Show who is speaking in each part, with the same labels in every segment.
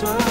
Speaker 1: time.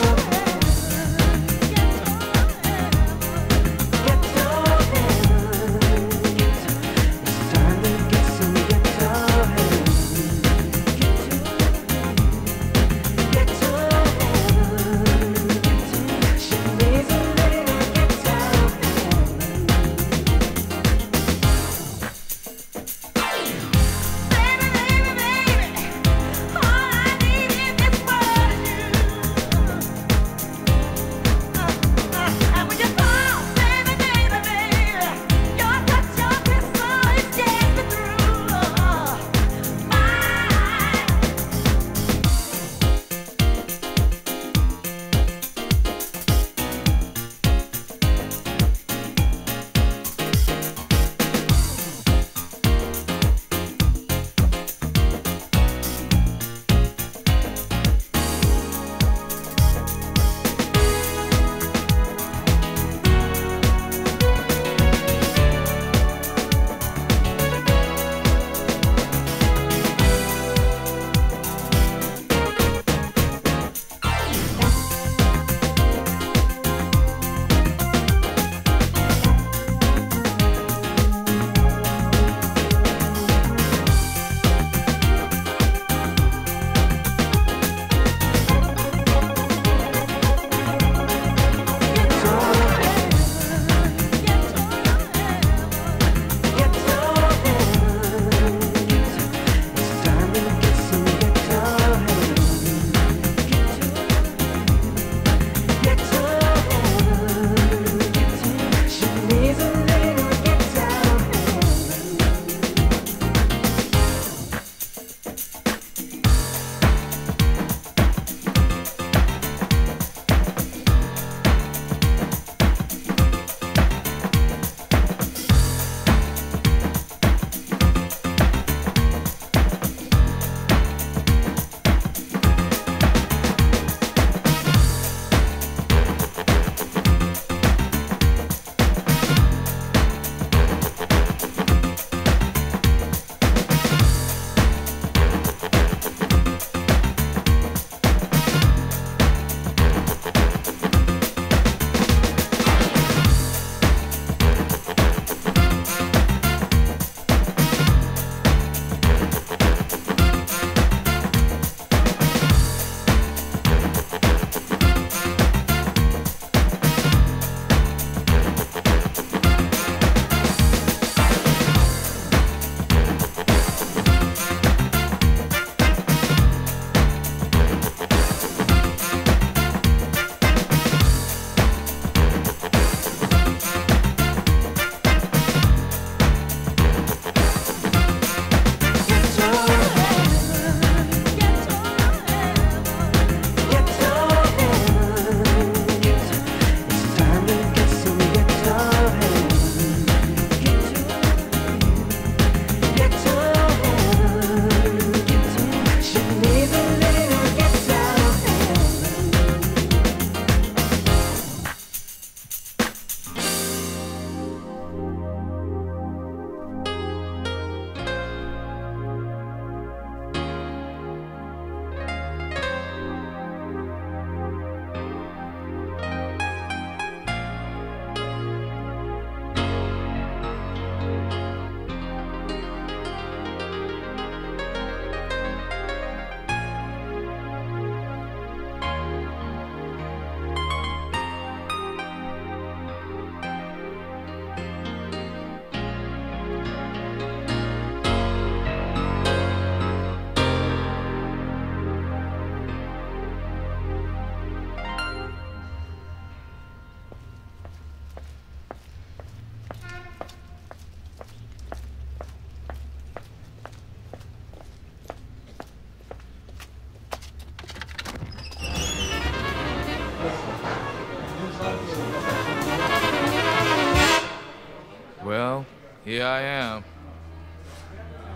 Speaker 1: Here I am.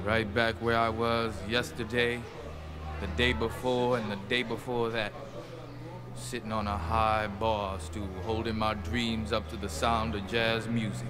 Speaker 1: Right back where I was yesterday, the day before, and the day before that. Sitting on a high bar stool, holding my dreams up to the sound of jazz music.